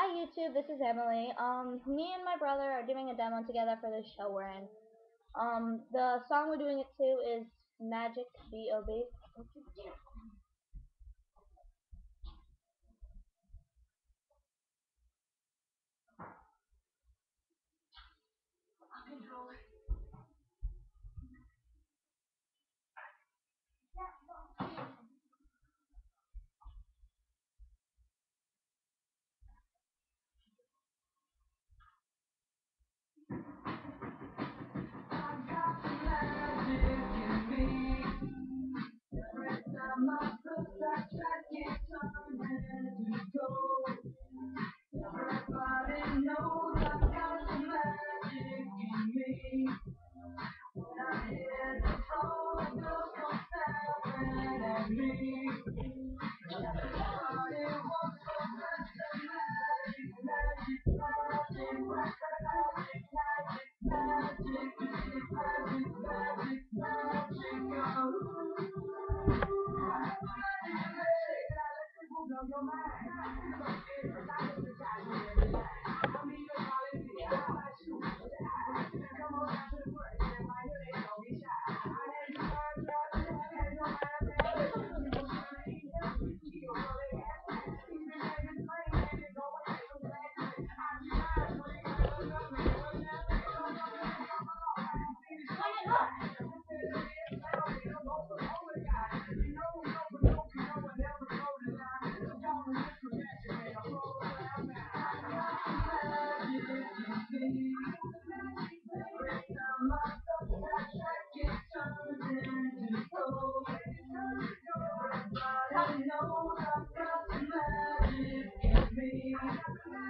Hi YouTube, this is Emilie. Um, me and my brother are doing a demo together for this show we're in. Um, the song we're doing it to is Magic B.O.B.